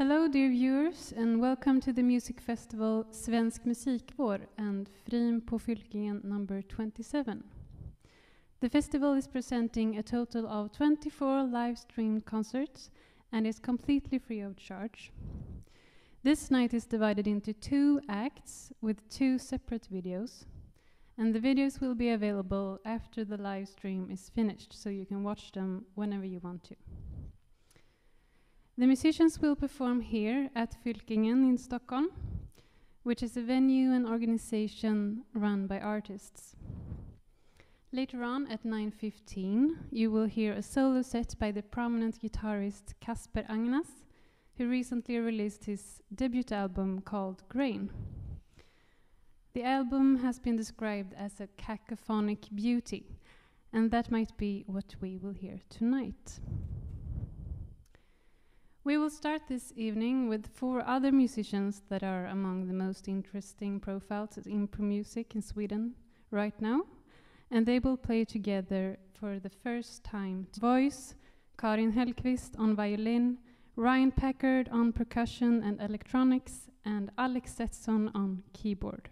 Hello, dear viewers, and welcome to the music festival Svensk musikvår and Frim på Fylkingen number 27. The festival is presenting a total of 24 live streamed concerts and is completely free of charge. This night is divided into two acts with two separate videos, and the videos will be available after the live stream is finished, so you can watch them whenever you want to. The musicians will perform here at Fylkingen in Stockholm, which is a venue and organization run by artists. Later on at 9.15, you will hear a solo set by the prominent guitarist Kasper Agnas, who recently released his debut album called Grain. The album has been described as a cacophonic beauty, and that might be what we will hear tonight. We will start this evening with four other musicians that are among the most interesting profiles in pro music in Sweden right now and they will play together for the first time. Voice, Karin Hellqvist on violin, Ryan Packard on percussion and electronics, and Alex Zethson on keyboard.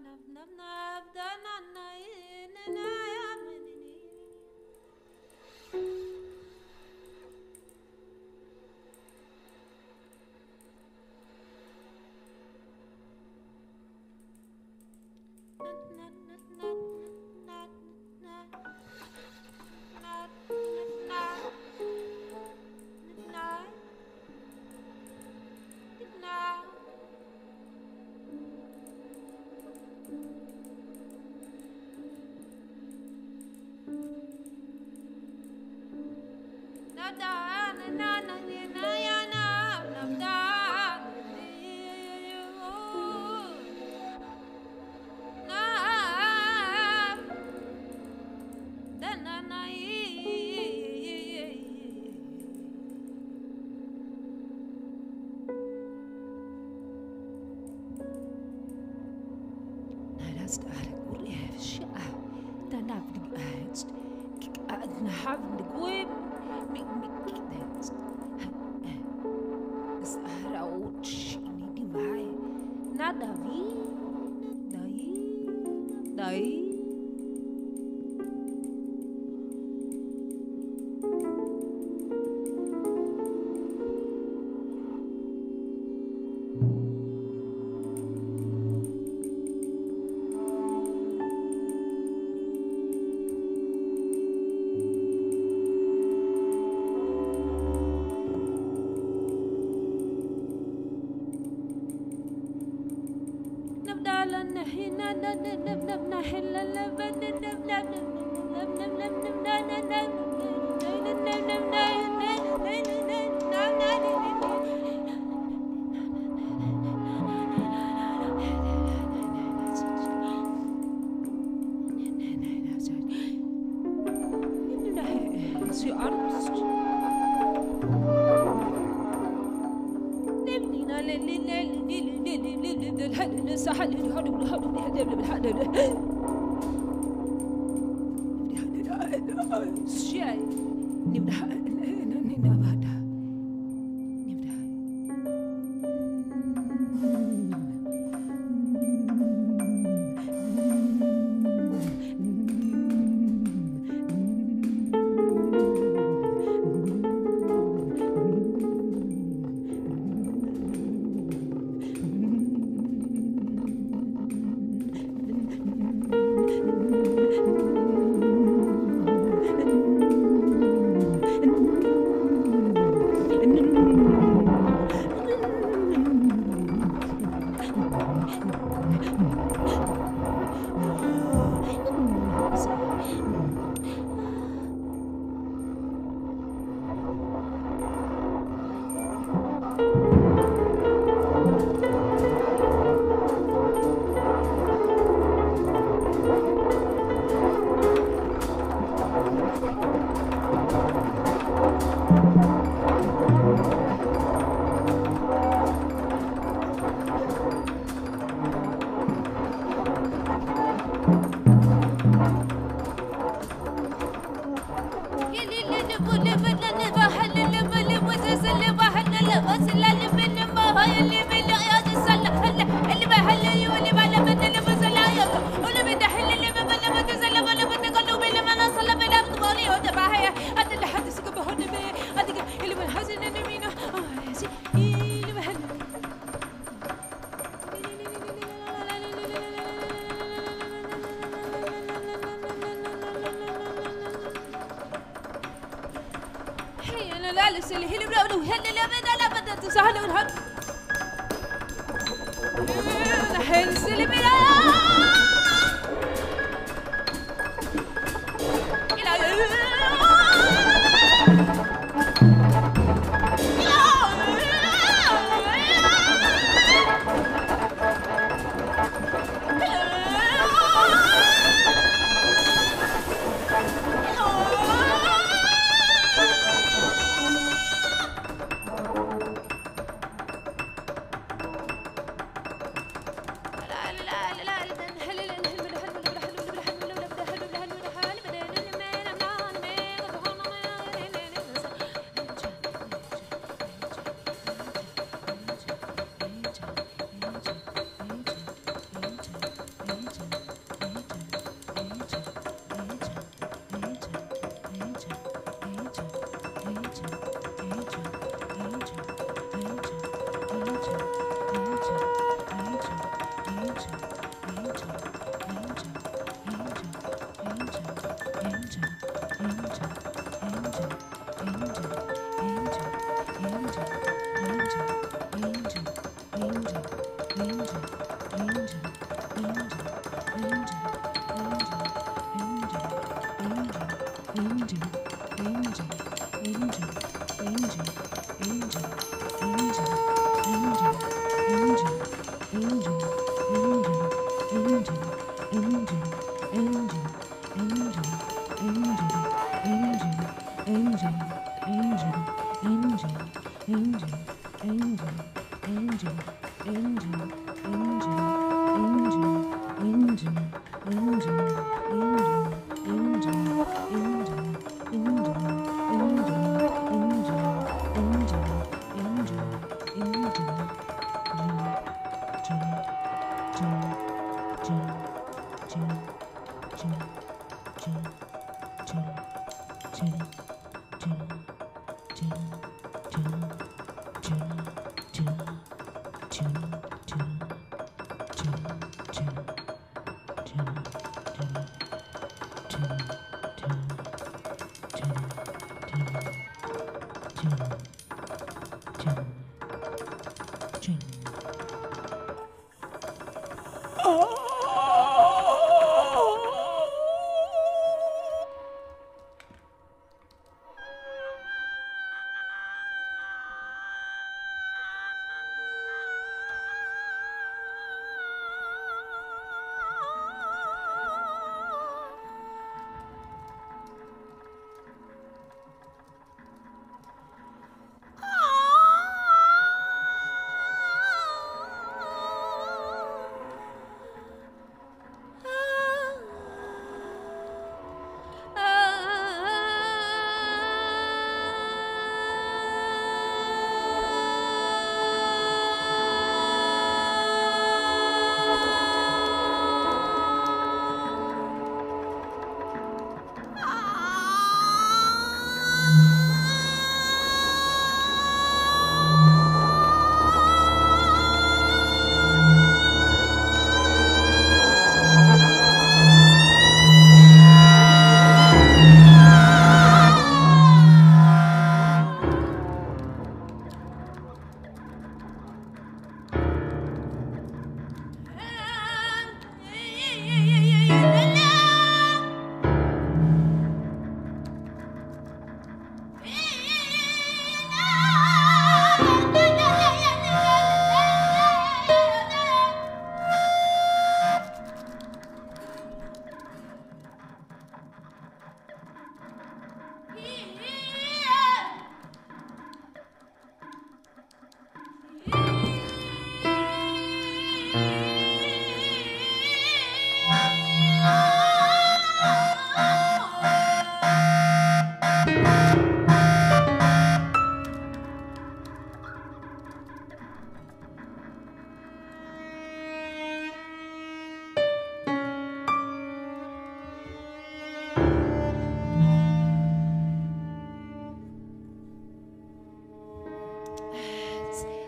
na na na era out e nem vai. Nada a ver. Mm-hmm.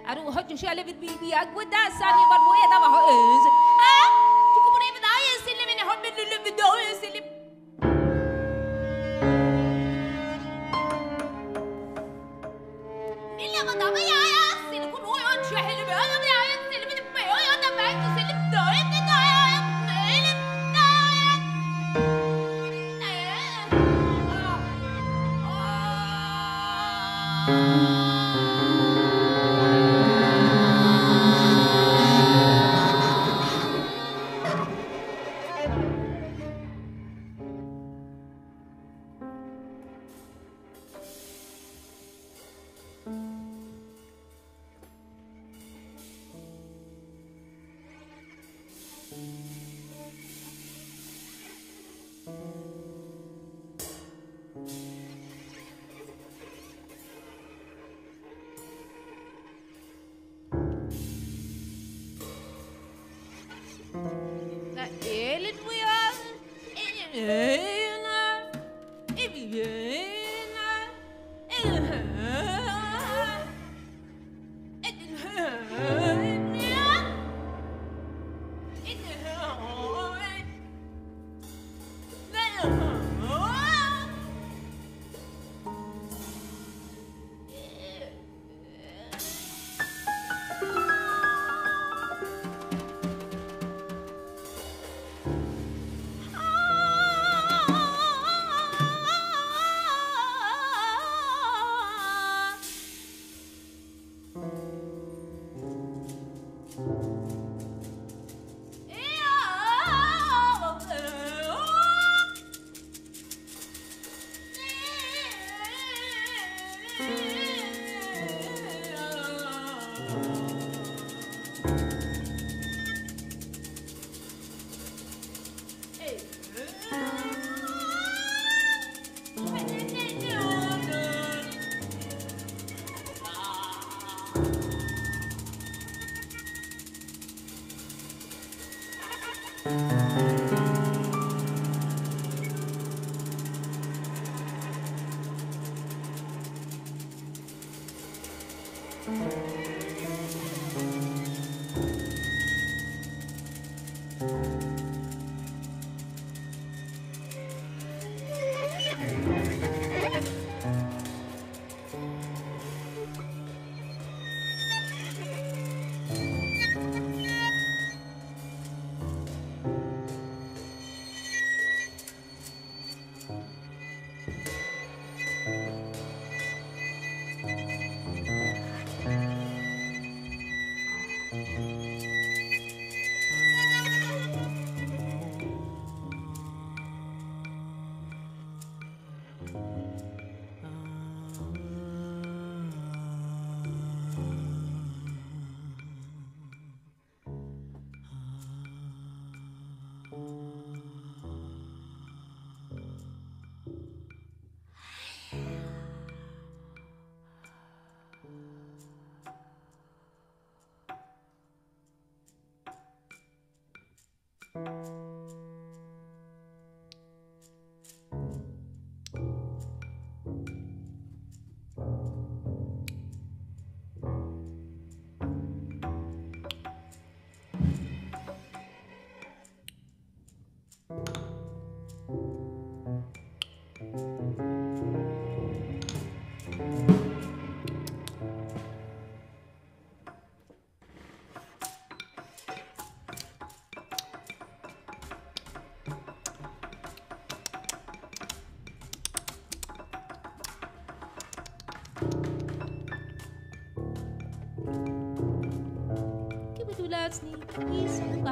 أنا هجوم شالي بدي بيا قودا سامي بدوية ده ما هو إنز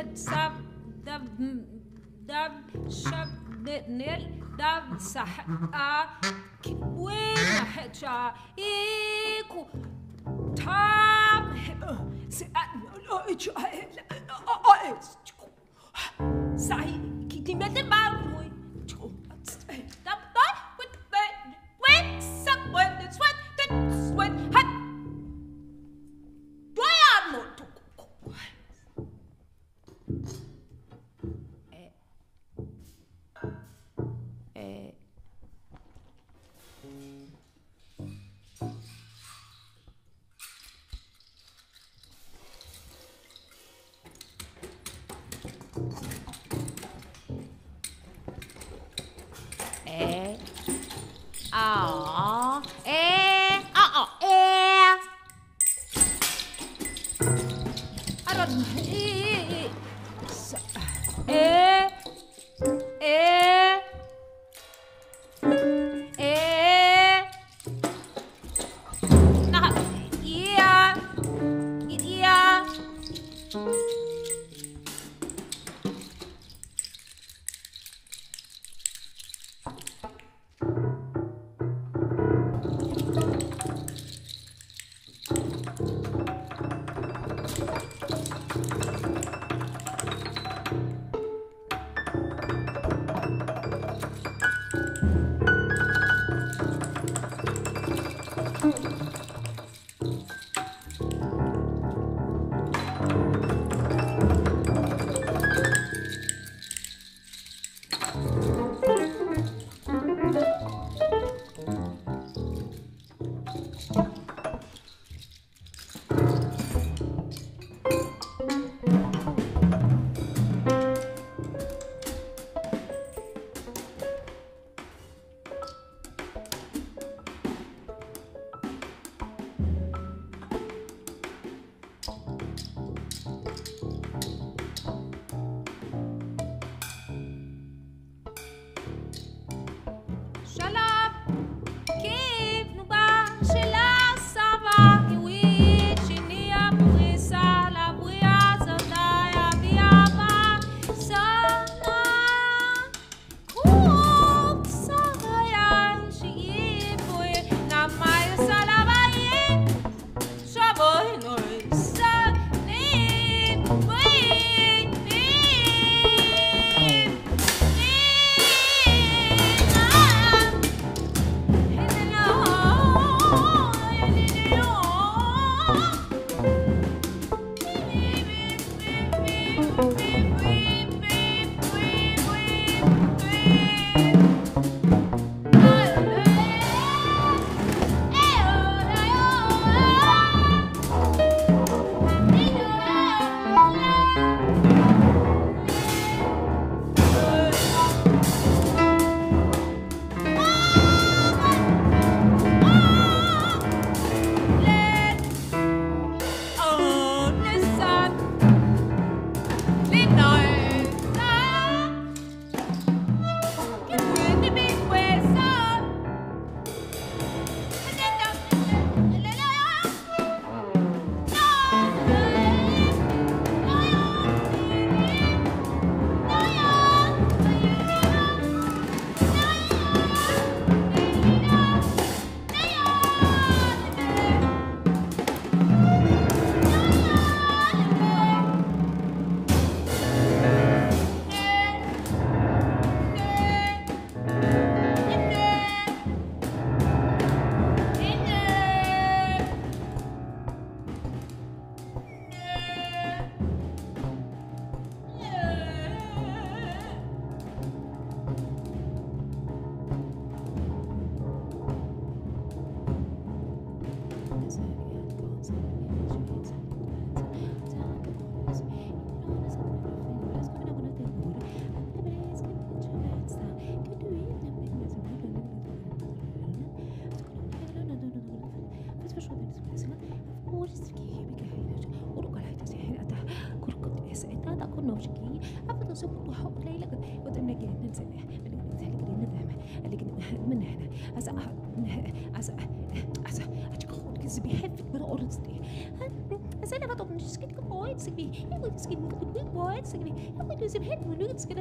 net sab dab dab shab net net dab sa a kwe na hecha e ku tam uh, se a lo e cha e o o e sai ki ti mete mal 음.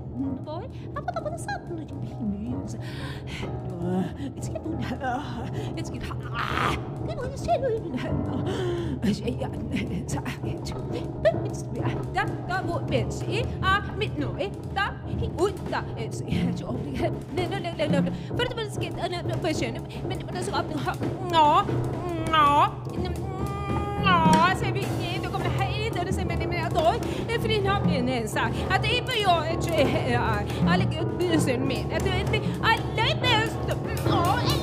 boy. It's good. It's get Hindi mo kasi it's Efraim har blivit ensam. Eh, att det är på jag, alla Gud bryr sig min. Att det är alla är bäst.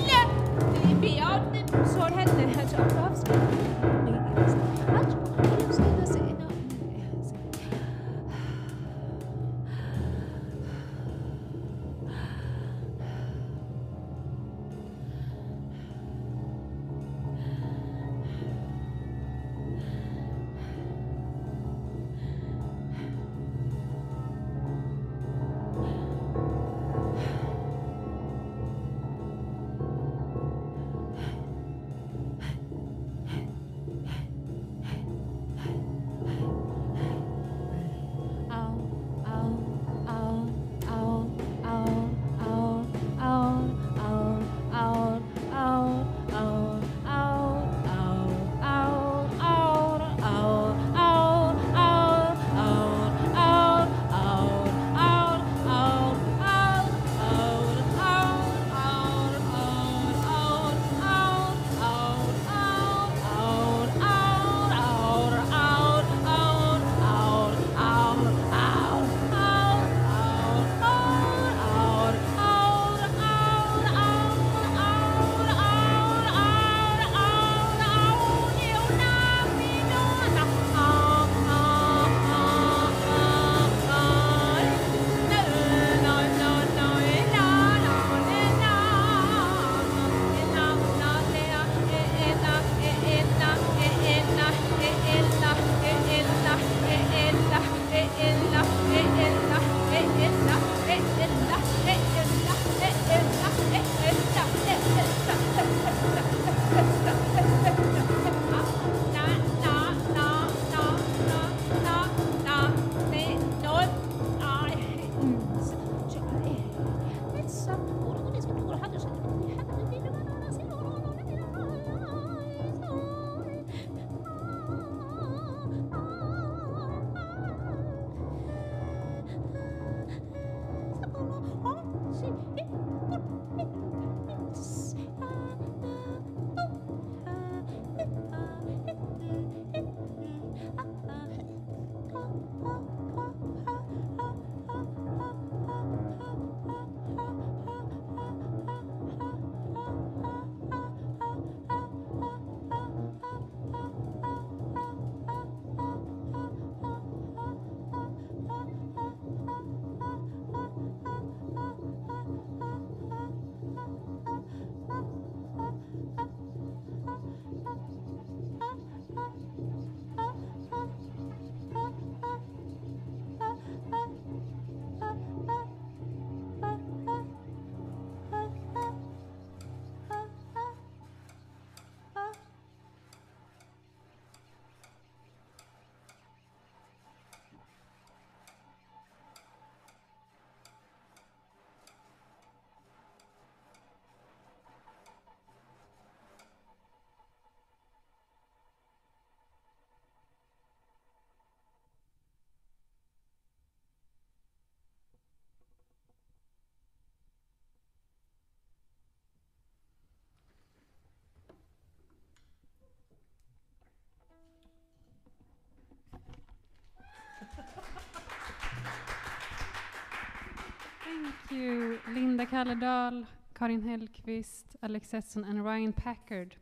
You, Lindha Kallerdahl, Karin Hellqvist, Alex Zethson, and Ryan Packard.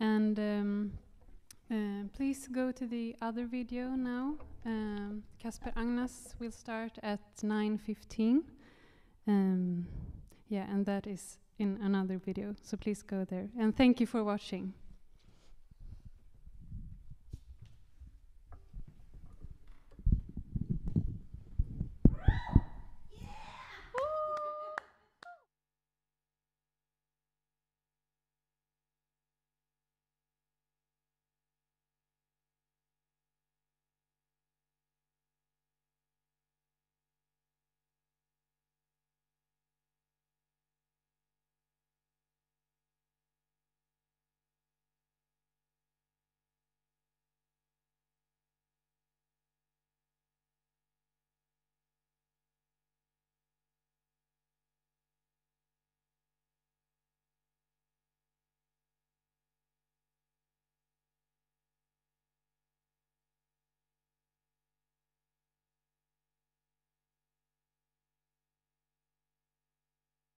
And um, uh, please go to the other video now. Um, Kasper Agnes will start at 9.15. Um, yeah, and that is in another video, so please go there. And thank you for watching.